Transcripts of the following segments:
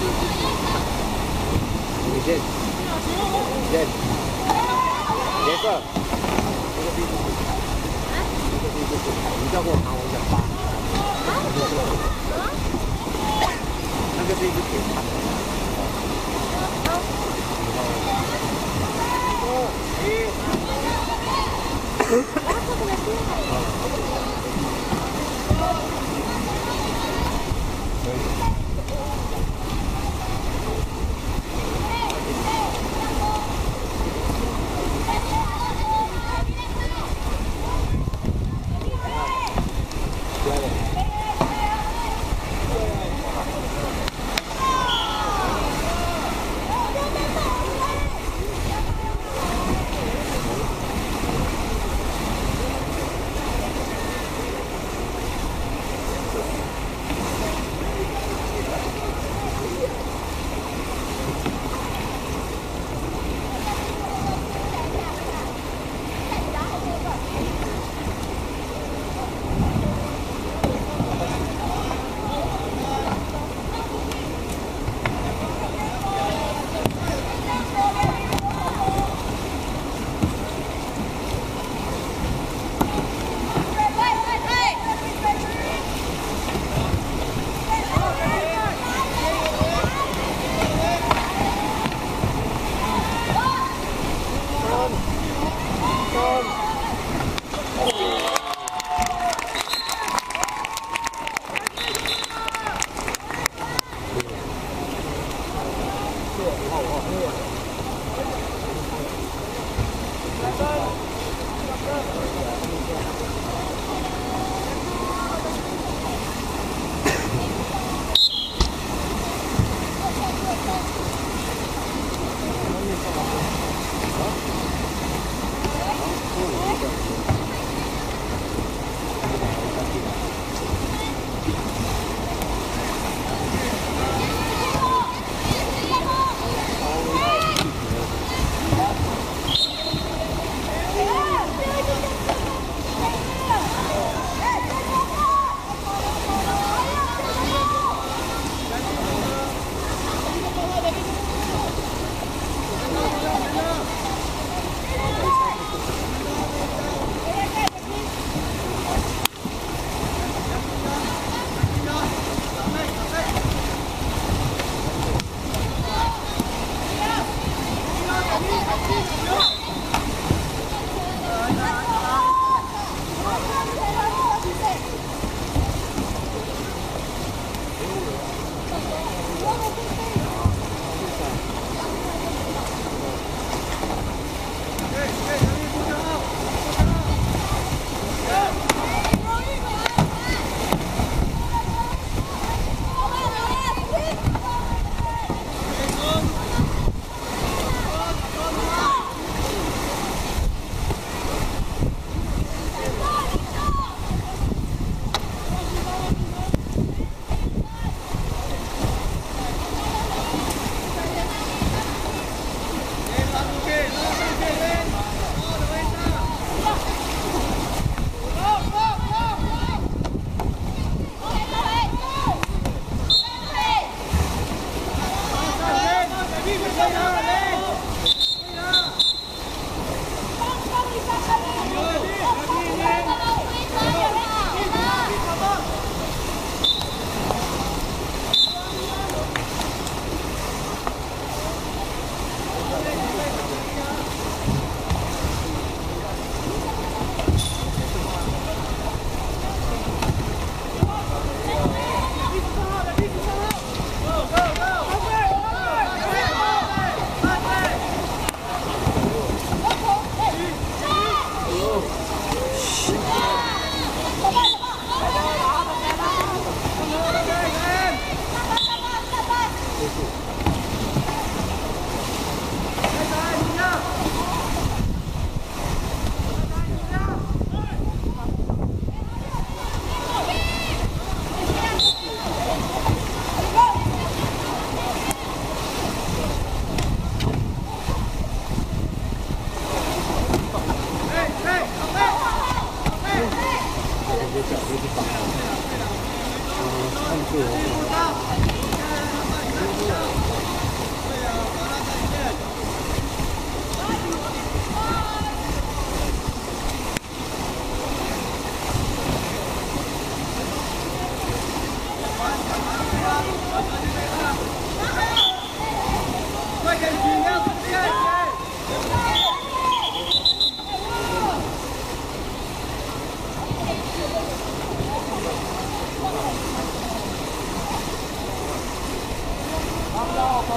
We did. We did. Yes, sir. 이자고 강원자 빠. 한가지 이렇게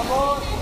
favor.